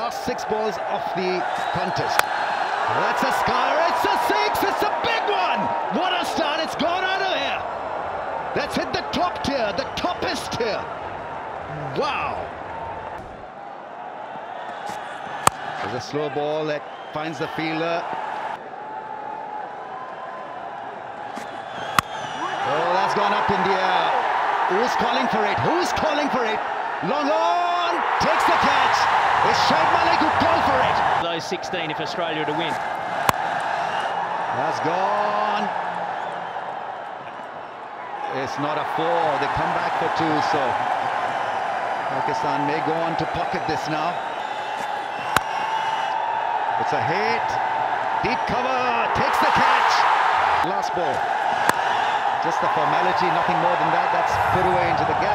Last six balls off the contest. That's a scar. It's a six. It's a big one. What a start. It's gone out of here. That's hit the top tier, the toppest tier. Wow. There's a slow ball that finds the fielder. Oh, that's gone up in the air. Who's calling for it? Who's calling for it? Long on, takes the catch. It's Shoaib 16 if Australia to win. That's gone. It's not a four. They come back for two, so Pakistan may go on to pocket this now. It's a hit. Deep cover. Takes the catch. Last ball. Just the formality, nothing more than that. That's put away into the gap.